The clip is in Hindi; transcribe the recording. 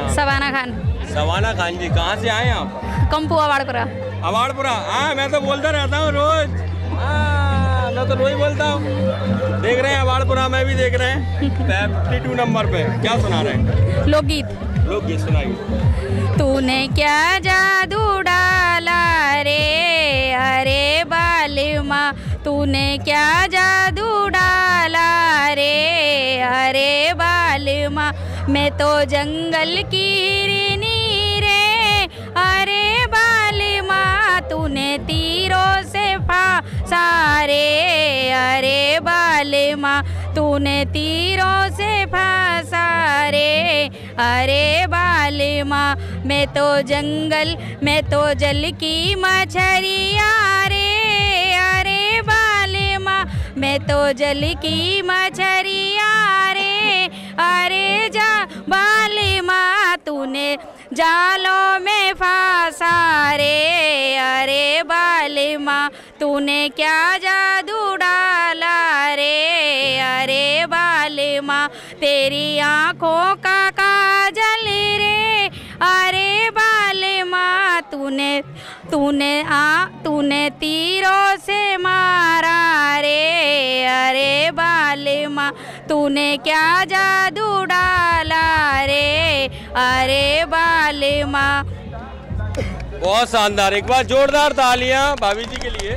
सवाना खान। सवाना खान जी कहाँ से आए आप? कंपू अवाड़पुरा। अवाड़पुरा? हाँ मैं तो बोलता रहता हूँ रोज। हाँ, मैं तो रोज बोलता हूँ। देख रहे हैं अवाड़पुरा में भी देख रहे हैं। टू नंबर पे क्या सुना रहे हैं? लोकगीत। लोग गीत सुनाइए। तूने क्या जादू डाला रे? अरे बालिमा तूने क्या जादू डाला रे? अरे बालिमा मैं तो जंगल की रे। अरे बालिमा तूने तीरों से फांसा रे। अरे बाली माँ, तूने तीरों से फांसा रे। अरे बाली माँ, मैं तो जंगल, मैं तो जल की मछरिया रे। अरे बालिमा मैं तो जल की मछरिया रे। अरे जालों में फांसा रे, अरे बालिमा, तूने क्या जादू डाला रे? अरे बालिमा, तेरी आँखों का काजल रे। अरे बालिमा, तूने तूने आ, तूने तीरों से मारा रे। अरे बालिमा, तूने क्या जादू डाला रे? अरे बहुत शानदार। एक बार जोरदार तालियाँ भाभी जी के लिए।